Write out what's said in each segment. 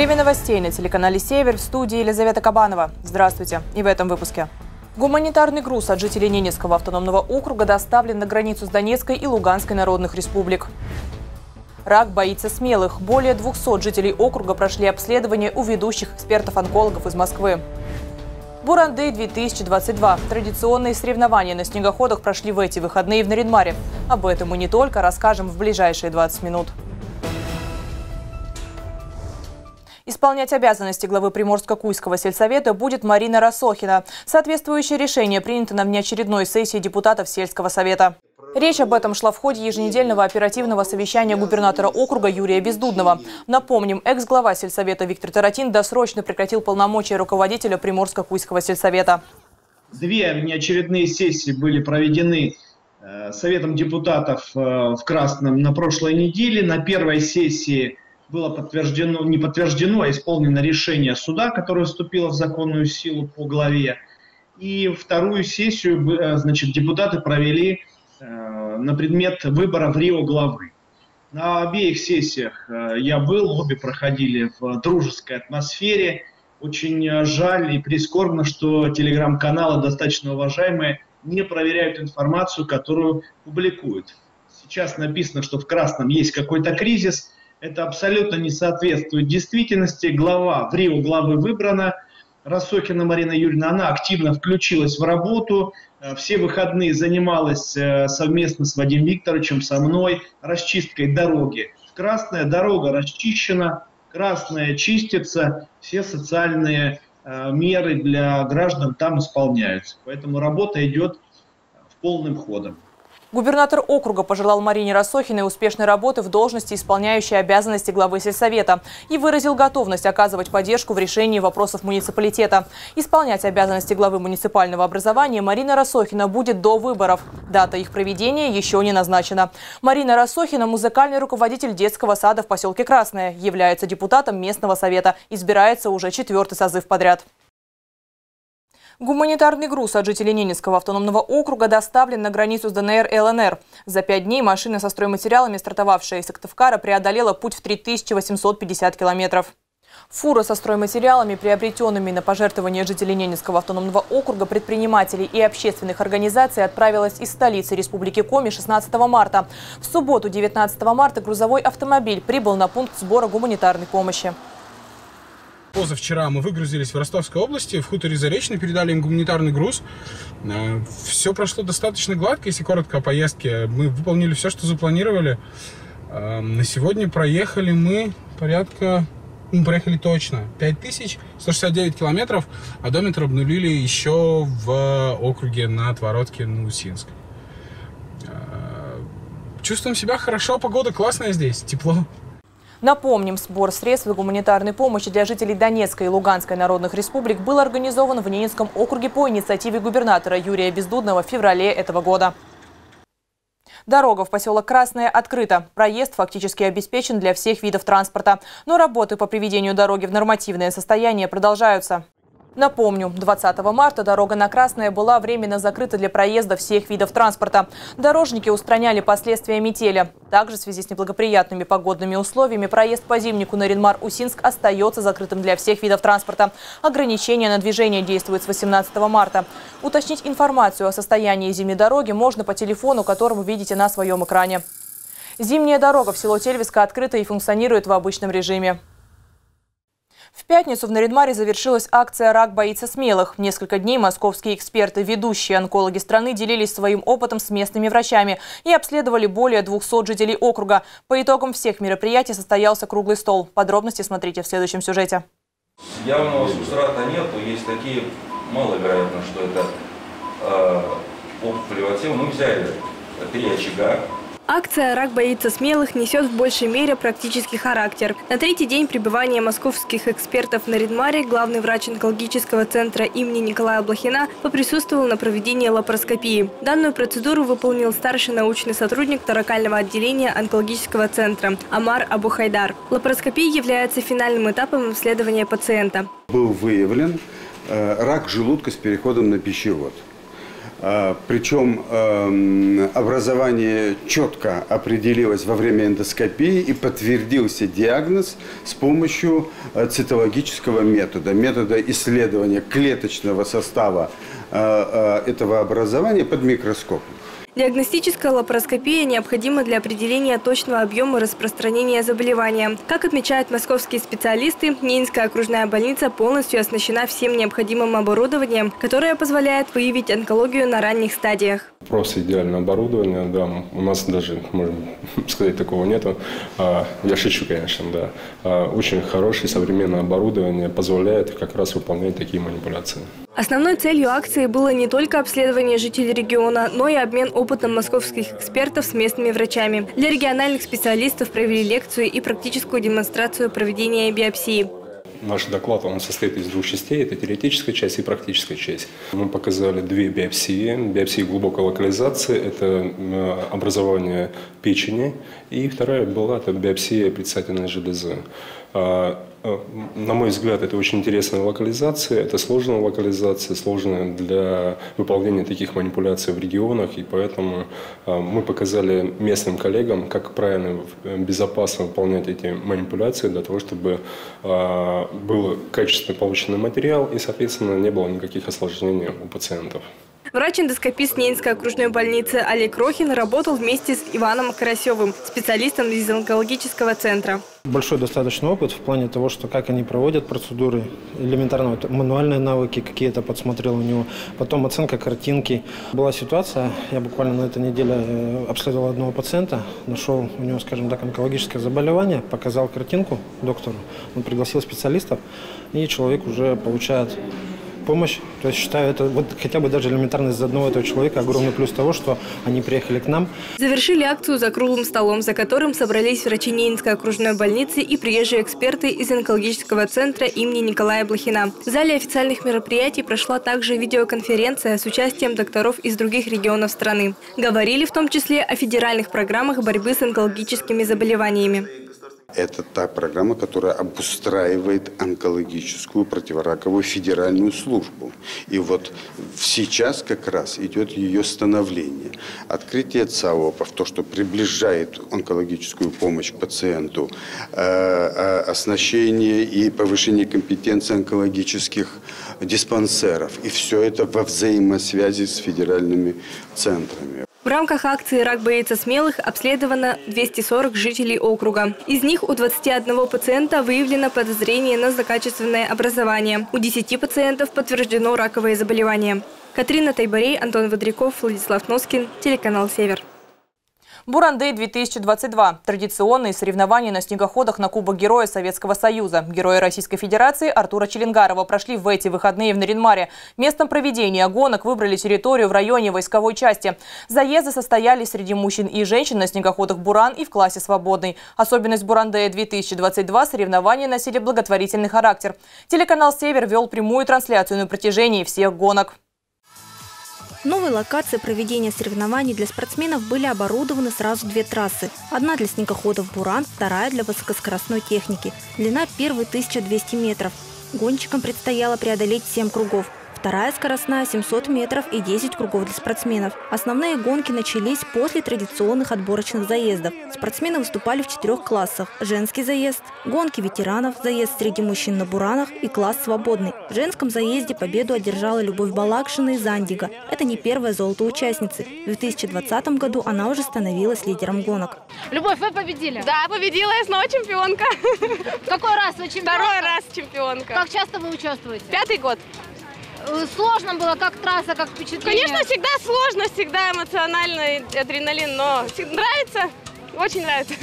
Время новостей на телеканале «Север» в студии Елизавета Кабанова. Здравствуйте. И в этом выпуске. Гуманитарный груз от жителей Ненецкого автономного округа доставлен на границу с Донецкой и Луганской народных республик. Рак боится смелых. Более 200 жителей округа прошли обследование у ведущих экспертов-онкологов из Москвы. Бурандей 2022. Традиционные соревнования на снегоходах прошли в эти выходные в Наринмаре. Об этом мы не только расскажем в ближайшие 20 минут. Исполнять обязанности главы Приморско-Куйского сельсовета будет Марина Рассохина. Соответствующее решение принято на внеочередной сессии депутатов сельского совета. Речь об этом шла в ходе еженедельного оперативного совещания губернатора округа Юрия Бездудного. Напомним, экс-глава сельсовета Виктор Таратин досрочно прекратил полномочия руководителя Приморско-Куйского сельсовета. Две внеочередные сессии были проведены э, Советом депутатов э, в Красном на прошлой неделе. На первой сессии было подтверждено, не подтверждено, а исполнено решение суда, которое вступило в законную силу по главе. И вторую сессию э, значит, депутаты провели э, на предмет выбора в Рио главы. На обеих сессиях э, я был, обе проходили в дружеской атмосфере. Очень жаль и прискорбно, что телеграм-каналы, достаточно уважаемые, не проверяют информацию, которую публикуют. Сейчас написано, что в Красном есть какой-то кризис – это абсолютно не соответствует действительности. Глава, в Рио главы выбрана. Рассохина Марина Юрьевна, она активно включилась в работу, э, все выходные занималась э, совместно с Вадимом Викторовичем, со мной, расчисткой дороги. Красная дорога расчищена, красная чистится, все социальные э, меры для граждан там исполняются. Поэтому работа идет в полным ходом. Губернатор округа пожелал Марине Рассохиной успешной работы в должности, исполняющей обязанности главы сельсовета, и выразил готовность оказывать поддержку в решении вопросов муниципалитета. Исполнять обязанности главы муниципального образования Марина Рассохина будет до выборов. Дата их проведения еще не назначена. Марина Рассохина – музыкальный руководитель детского сада в поселке Красное, является депутатом местного совета, избирается уже четвертый созыв подряд. Гуманитарный груз от жителей Ненецкого автономного округа доставлен на границу с ДНР и ЛНР. За пять дней машина со стройматериалами, стартовавшая из Сыктывкара, преодолела путь в 3850 километров. Фура со стройматериалами, приобретенными на пожертвования жителей Ненецкого автономного округа, предпринимателей и общественных организаций, отправилась из столицы Республики Коми 16 марта. В субботу, 19 марта, грузовой автомобиль прибыл на пункт сбора гуманитарной помощи. Позавчера мы выгрузились в Ростовской области, в хуторе Заречный, передали им гуманитарный груз. Э, все прошло достаточно гладко, если коротко о поездке. Мы выполнили все, что запланировали. Э, на сегодня проехали мы порядка, ну, проехали точно, 5169 километров, одометр обнулили еще в округе на отворотке Наусинск. Э, чувствуем себя хорошо, погода классная здесь, тепло. Напомним, сбор средств гуманитарной помощи для жителей Донецкой и Луганской народных республик был организован в Ненецком округе по инициативе губернатора Юрия Бездудного в феврале этого года. Дорога в поселок Красное открыта. Проезд фактически обеспечен для всех видов транспорта. Но работы по приведению дороги в нормативное состояние продолжаются. Напомню, 20 марта дорога на Красное была временно закрыта для проезда всех видов транспорта. Дорожники устраняли последствия метели. Также в связи с неблагоприятными погодными условиями проезд по зимнику на Ренмар-Усинск остается закрытым для всех видов транспорта. Ограничения на движение действуют с 18 марта. Уточнить информацию о состоянии зимней дороги можно по телефону, который вы видите на своем экране. Зимняя дорога в село Тельвиска открыта и функционирует в обычном режиме. В пятницу в Наридмаре завершилась акция «Рак боится смелых». Несколько дней московские эксперты, ведущие онкологи страны, делились своим опытом с местными врачами и обследовали более 200 жителей округа. По итогам всех мероприятий состоялся круглый стол. Подробности смотрите в следующем сюжете. Явного субстрата нету, есть такие, маловероятно, что это э, опухолевая Мы взяли три очага, Акция «Рак боится смелых» несет в большей мере практический характер. На третий день пребывания московских экспертов на Ридмаре главный врач онкологического центра имени Николая Блохина поприсутствовал на проведении лапароскопии. Данную процедуру выполнил старший научный сотрудник торакального отделения онкологического центра Амар Абухайдар. Лапароскопия является финальным этапом исследования пациента. Был выявлен э, рак желудка с переходом на пищевод. А, причем эм, образование четко определилось во время эндоскопии и подтвердился диагноз с помощью э, цитологического метода, метода исследования клеточного состава э, э, этого образования под микроскопом. Диагностическая лапароскопия необходима для определения точного объема распространения заболевания. Как отмечают московские специалисты, Ненецкая окружная больница полностью оснащена всем необходимым оборудованием, которое позволяет выявить онкологию на ранних стадиях. Просто идеальное оборудование, да, у нас даже, можно сказать, такого нету. А, я шучу, конечно, да. А, очень хорошее современное оборудование позволяет как раз выполнять такие манипуляции. Основной целью акции было не только обследование жителей региона, но и обмен опытом московских экспертов с местными врачами. Для региональных специалистов провели лекцию и практическую демонстрацию проведения биопсии. Наш доклад он состоит из двух частей. Это теоретическая часть и практическая часть. Мы показали две биопсии. Биопсии глубокой локализации – это э, образование печени. И вторая была – это биопсия предстательной железы. Э, на мой взгляд, это очень интересная локализация, это сложная локализация, сложная для выполнения таких манипуляций в регионах, и поэтому а, мы показали местным коллегам, как правильно, э, безопасно выполнять эти манипуляции для того, чтобы был качественно полученный материал и, соответственно, не было никаких осложнений у пациентов. Врач-эндоскопист Ненецкой окружной больницы Олег Рохин работал вместе с Иваном Карасевым, специалистом из онкологического центра. Большой достаточно опыт в плане того, что как они проводят процедуры, элементарно вот, мануальные навыки какие-то подсмотрел у него, потом оценка картинки. Была ситуация, я буквально на этой неделе э, обследовал одного пациента, нашел у него, скажем так, онкологическое заболевание, показал картинку доктору, он пригласил специалистов, и человек уже получает помощь. То есть считаю, это вот хотя бы даже элементарно из одного этого человека огромный плюс того, что они приехали к нам. Завершили акцию за круглым столом, за которым собрались врачи Ненецкой окружной больницы и приезжие эксперты из онкологического центра имени Николая Блохина. В зале официальных мероприятий прошла также видеоконференция с участием докторов из других регионов страны. Говорили в том числе о федеральных программах борьбы с онкологическими заболеваниями. Это та программа, которая обустраивает онкологическую противораковую федеральную службу. И вот сейчас как раз идет ее становление. Открытие ЦАОПов, то, что приближает онкологическую помощь пациенту, э, э, оснащение и повышение компетенции онкологических диспансеров. И все это во взаимосвязи с федеральными центрами. В рамках акции «Рак боится смелых» обследовано 240 жителей округа. Из них у 21 пациента выявлено подозрение на злокачественное образование. У 10 пациентов подтверждено раковое заболевание. Катрина Тайбарей, Антон Водряков, Владислав Носкин, телеканал «Север». Бурандей-2022 – традиционные соревнования на снегоходах на Кубок Героя Советского Союза. Герои Российской Федерации Артура Челенгарова прошли в эти выходные в Наринмаре. Местом проведения гонок выбрали территорию в районе войсковой части. Заезды состоялись среди мужчин и женщин на снегоходах «Буран» и в классе «Свободный». Особенность Бурандея-2022 – соревнования носили благотворительный характер. Телеканал «Север» вел прямую трансляцию на протяжении всех гонок. Новой локацией проведения соревнований для спортсменов были оборудованы сразу две трассы. Одна для снегоходов «Буран», вторая для высокоскоростной техники. Длина первой 1200 метров. Гонщикам предстояло преодолеть 7 кругов. Вторая скоростная 700 метров и 10 кругов для спортсменов. Основные гонки начались после традиционных отборочных заездов. Спортсмены выступали в четырех классах. Женский заезд, гонки ветеранов, заезд среди мужчин на буранах и класс свободный. В женском заезде победу одержала Любовь Балакшина из Андига. Это не первое золото участницы. В 2020 году она уже становилась лидером гонок. Любовь, вы победили? Да, победила, я снова чемпионка. Какой раз вы чемпионка? Второй раз чемпионка. Как часто вы участвуете? Пятый год. Э, сложно было, как трасса, как впечатление? Конечно, всегда сложно, всегда эмоциональный адреналин, но нравится, очень нравится.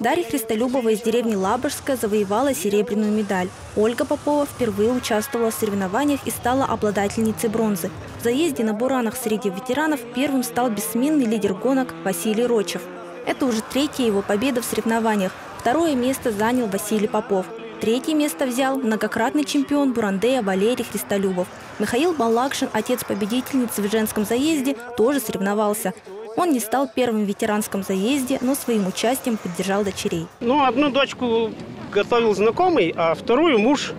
Дарья Христолюбова из деревни Лабожская завоевала серебряную медаль. Ольга Попова впервые участвовала в соревнованиях и стала обладательницей бронзы. В заезде на буранах среди ветеранов первым стал бессменный лидер гонок Василий Рочев. Это уже третья его победа в соревнованиях. Второе место занял Василий Попов. Третье место взял многократный чемпион Бурандея Валерий Христолюбов. Михаил Балакшин, отец победительницы в женском заезде, тоже соревновался. Он не стал первым в ветеранском заезде, но своим участием поддержал дочерей. Ну, одну дочку готовил знакомый, а вторую муж.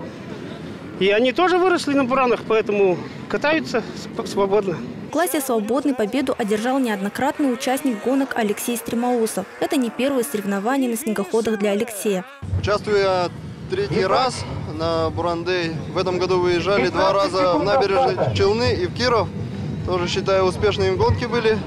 И они тоже выросли на буранах, поэтому катаются свободно. классе «Свободный» победу одержал неоднократный участник гонок Алексей Стремоусов. Это не первое соревнование на снегоходах для Алексея. Участвую я третий раз на Бурандей. В этом году выезжали два раза в набережные Челны и в Киров. Тоже считаю успешные гонки были.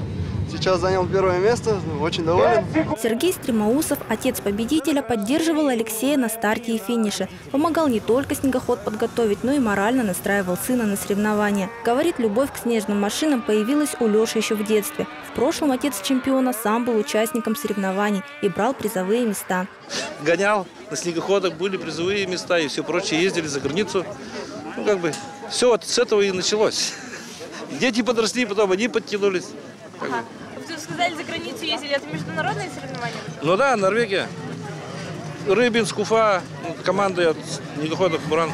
Сейчас занял первое место, очень доволен. Сергей Стремоусов, отец победителя, поддерживал Алексея на старте и финише. Помогал не только снегоход подготовить, но и морально настраивал сына на соревнования. Говорит, любовь к снежным машинам появилась у Леши еще в детстве. В прошлом отец чемпиона сам был участником соревнований и брал призовые места. Гонял на снегоходах, были призовые места и все прочее, ездили за границу. Ну, как бы, все вот с этого и началось. Дети подросли, потом они подтянулись. Как бы. Вы сказали, за границу ездили, это международные соревнования? Ну да, Норвегия. Рыбинск, Уфа, команды от снегоходов Буран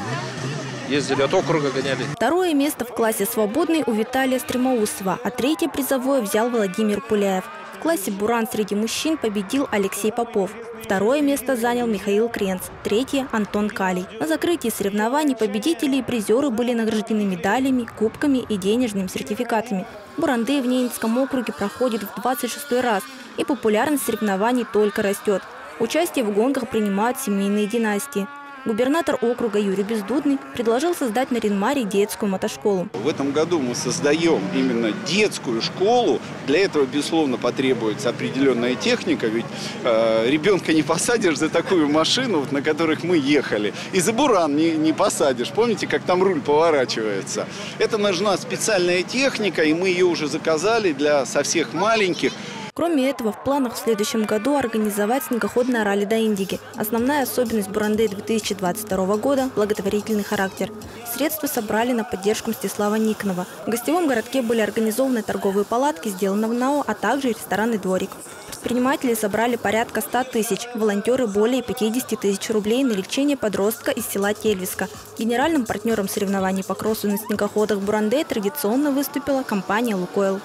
ездили, от округа гоняли. Второе место в классе «Свободный» у Виталия Стремоусова, а третье призовое взял Владимир Пуляев. Классе «Буран» среди мужчин победил Алексей Попов. Второе место занял Михаил Кренц, третье – Антон Калий. На закрытии соревнований победители и призеры были награждены медалями, кубками и денежными сертификатами. Бурандей в Ненецком округе проходит в 26 раз, и популярность соревнований только растет. Участие в гонках принимают семейные династии – Губернатор округа Юрий Бездудный предложил создать на Ринмаре детскую мотошколу. В этом году мы создаем именно детскую школу. Для этого, безусловно, потребуется определенная техника, ведь э, ребенка не посадишь за такую машину, вот, на которых мы ехали. И за буран не, не посадишь. Помните, как там руль поворачивается? Это нужна специальная техника, и мы ее уже заказали для со всех маленьких. Кроме этого, в планах в следующем году организовать снегоходное ралли до Индиги. Основная особенность Бурандей 2022 года – благотворительный характер. Средства собрали на поддержку Мстислава Никонова. В гостевом городке были организованы торговые палатки, сделаны в НАО, а также ресторанный дворик. Предприниматели собрали порядка 100 тысяч, волонтеры более 50 тысяч рублей на лечение подростка из села Тельвиска. Генеральным партнером соревнований по кроссу на снегоходах Бурандей традиционно выступила компания «Лукойл».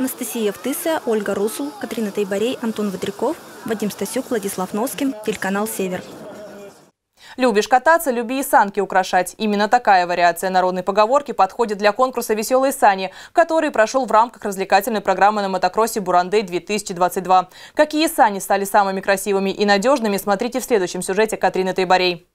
Анастасия Евтысая, Ольга Русул, Катрина Тайбарей, Антон Водряков, Вадим Стасюк, Владислав Носкин, телеканал «Север». Любишь кататься, люби и санки украшать. Именно такая вариация народной поговорки подходит для конкурса «Веселые сани», который прошел в рамках развлекательной программы на мотокроссе «Бурандей-2022». Какие сани стали самыми красивыми и надежными, смотрите в следующем сюжете Катрины Тайбарей.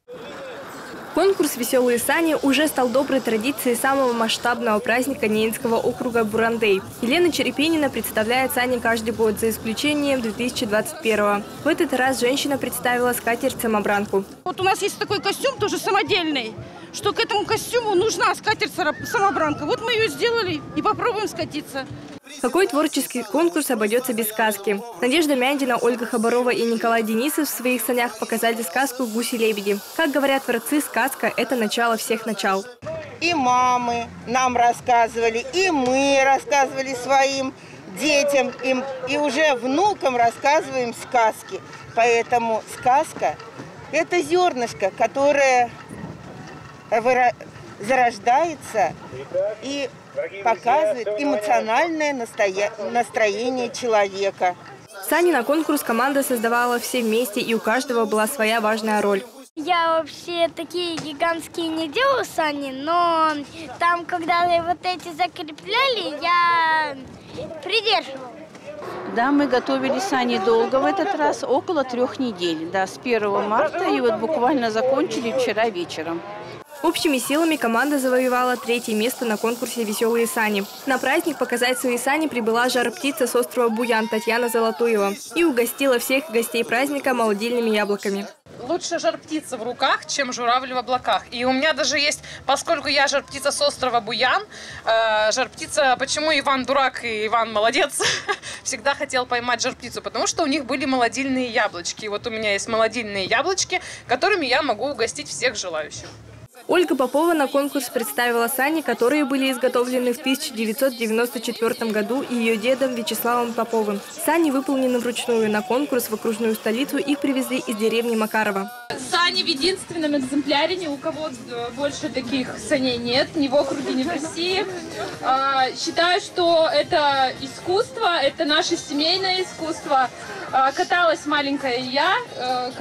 Конкурс «Веселые сани» уже стал доброй традицией самого масштабного праздника Ненецкого округа Бурандей. Елена Черепенина представляет сани каждый год, за исключением 2021 В этот раз женщина представила скатерть-самобранку. Вот у нас есть такой костюм, тоже самодельный, что к этому костюму нужна скатерть-самобранка. Вот мы ее сделали и попробуем скатиться. Какой творческий конкурс обойдется без сказки? Надежда Мяндина, Ольга Хабарова и Николай Денисов в своих санях показали сказку «Гуси-лебеди». Как говорят творцы, сказка – это начало всех начал. И мамы нам рассказывали, и мы рассказывали своим детям, им, и уже внукам рассказываем сказки. Поэтому сказка – это зернышко, которое зарождается и показывает эмоциональное настроение человека. Сани на конкурс команда создавала все вместе, и у каждого была своя важная роль. Я вообще такие гигантские не делала сани, но там, когда вот эти закрепляли, я придерживала. Да, мы готовили сани долго в этот раз, около трех недель, да, с 1 марта, и вот буквально закончили вчера вечером. Общими силами команда завоевала третье место на конкурсе «Веселые сани». На праздник показать свои сани прибыла жар-птица с острова Буян Татьяна Золотуева и угостила всех гостей праздника молодильными яблоками лучше жар-птица в руках, чем журавль в облаках. И у меня даже есть, поскольку я жар-птица с острова Буян, э, жар-птица, почему Иван дурак и Иван молодец, всегда хотел поймать жар-птицу, потому что у них были молодильные яблочки. И вот у меня есть молодильные яблочки, которыми я могу угостить всех желающих. Ольга Попова на конкурс представила сани, которые были изготовлены в 1994 году ее дедом Вячеславом Поповым. Сани выполнены вручную. На конкурс в окружную столицу их привезли из деревни Макарова. Сани в единственном экземпляре, ни у кого больше таких саней нет, ни в округе, ни в России. А, считаю, что это искусство, это наше семейное искусство. А, каталась маленькая я, э,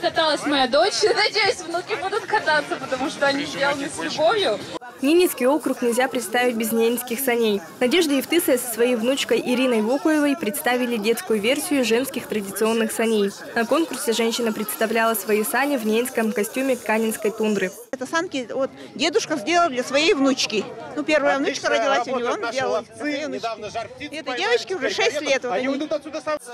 каталась моя дочь. Надеюсь, внуки будут кататься, потому что они сделаны с любовью. Ненецкий округ нельзя представить без ненецких саней. Надежда Евтысая со своей внучкой Ириной Вокуевой представили детскую версию женских традиционных саней. На конкурсе женщина представляла свои сани в ненецком костюме канинской тундры. Это санки вот дедушка сделал для своей внучки. Ну, первая внучка родилась у него, он делал. Этой девочке уже 6 лет. Вот они.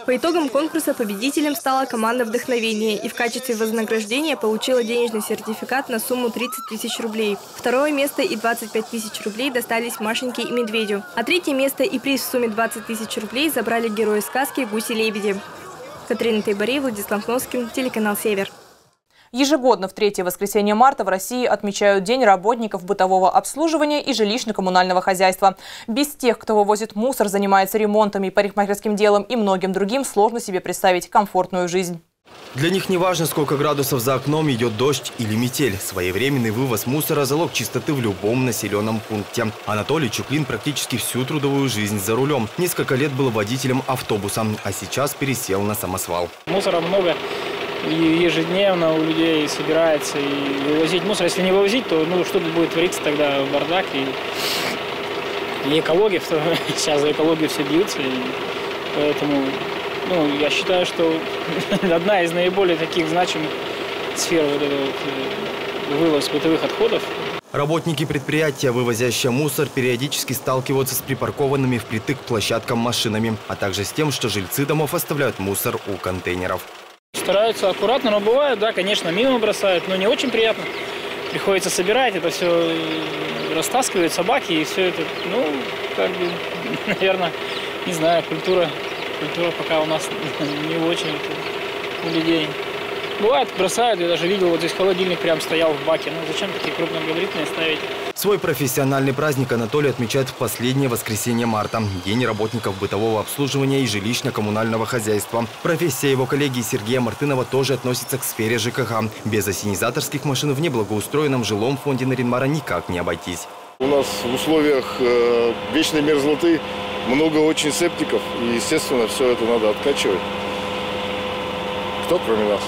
По итогам конкурса победителем стала команда «Вдохновение» и в качестве вознаграждения получила денежный сертификат на сумму 30 тысяч рублей. Второе место и 25 тысяч рублей достались Машеньке и Медведю. А третье место и приз в сумме 20 тысяч рублей забрали герои сказки «Гуси-лебеди». Катерина Тайбарей, Владислав Носкин, телеканал «Север». Ежегодно в третье воскресенье марта в России отмечают День работников бытового обслуживания и жилищно-коммунального хозяйства. Без тех, кто вывозит мусор, занимается ремонтом и парикмахерским делом и многим другим, сложно себе представить комфортную жизнь. Для них не важно, сколько градусов за окном идет дождь или метель. Своевременный вывоз мусора – залог чистоты в любом населенном пункте. Анатолий Чуклин практически всю трудовую жизнь за рулем. Несколько лет был водителем автобуса, а сейчас пересел на самосвал. Мусора много, ежедневно у людей собирается и вывозить мусор. Если не вывозить, то ну, что тут будет твориться тогда? Бардак и, и экология. Сейчас за экологию все бьются. И поэтому ну, я считаю, что одна из наиболее таких значимых сфер вот этого вот э, вывоз бытовых отходов. Работники предприятия, вывозящие мусор, периодически сталкиваются с припаркованными впритык площадкам машинами, а также с тем, что жильцы домов оставляют мусор у контейнеров. Стараются аккуратно, но бывает, да, конечно, мимо бросают, но не очень приятно. Приходится собирать, это все растаскивают собаки, и все это, ну, как бы, наверное, не знаю, культура культура пока у нас не очень у людей. Бывает, бросают, я даже видел, вот здесь холодильник прям стоял в баке. Ну зачем такие крупногабаритные ставить? Свой профессиональный праздник Анатолий отмечает в последнее воскресенье марта. День работников бытового обслуживания и жилищно-коммунального хозяйства. Профессия его коллеги Сергея Мартынова тоже относится к сфере ЖКХ. Без осенизаторских машин в неблагоустроенном жилом фонде Наринмара никак не обойтись. У нас в условиях э, вечной мерзлоты много очень септиков, и, естественно, все это надо откачивать. Кто, кроме нас?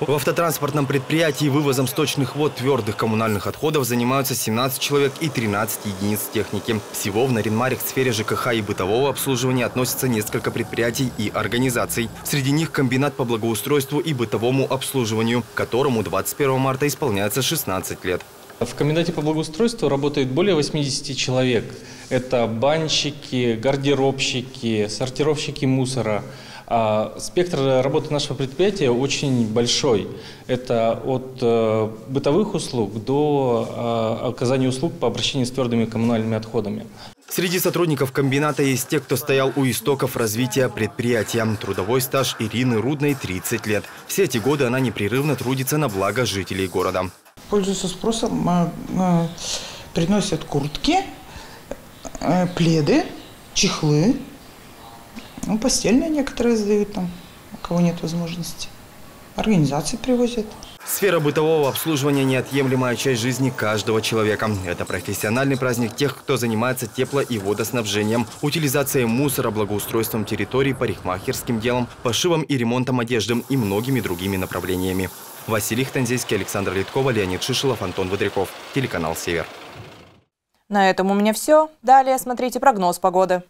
В автотранспортном предприятии вывозом сточных вод твердых коммунальных отходов занимаются 17 человек и 13 единиц техники. Всего в Наринмаре к сфере ЖКХ и бытового обслуживания относятся несколько предприятий и организаций. Среди них комбинат по благоустройству и бытовому обслуживанию, которому 21 марта исполняется 16 лет. В комбинате по благоустройству работает более 80 человек. Это банщики, гардеробщики, сортировщики мусора. А спектр работы нашего предприятия очень большой. Это от э, бытовых услуг до э, оказания услуг по обращению с твердыми коммунальными отходами. Среди сотрудников комбината есть те, кто стоял у истоков развития предприятия. Трудовой стаж Ирины Рудной 30 лет. Все эти годы она непрерывно трудится на благо жителей города пользуются спросом, приносят куртки, э, пледы, чехлы, ну, постельные некоторые сдают там, у кого нет возможности. Организации привозят. Сфера бытового обслуживания – неотъемлемая часть жизни каждого человека. Это профессиональный праздник тех, кто занимается тепло- и водоснабжением, утилизацией мусора, благоустройством территорий, парикмахерским делом, пошивом и ремонтом одежды и многими другими направлениями. Василий Хтанзейский, Александр Литкова, Леонид Шишелов, Антон Водряков. Телеканал «Север». На этом у меня все. Далее смотрите прогноз погоды.